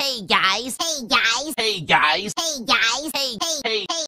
Hey guys. Hey guys. Hey guys. Hey guys. Hey.